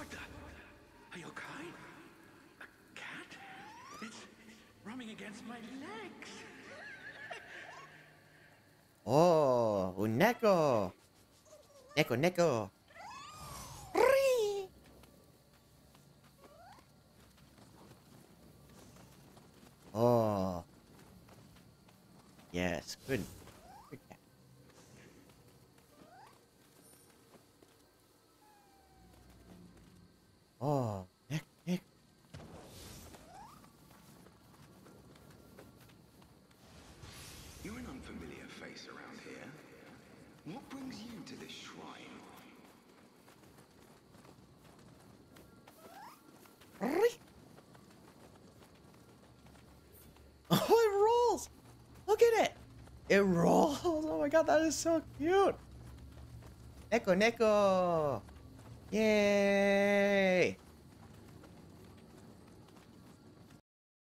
What the? Are you okay? A cat? It's rubbing against my legs. Oh, un neko. Neko, neko. Oh. Yes. Good Oh, neck, neck. You're an unfamiliar face around here. What brings you to this shrine? Oh, it rolls! Look at it! It rolls! Oh my god, that is so cute! Neko, neko! Yeah!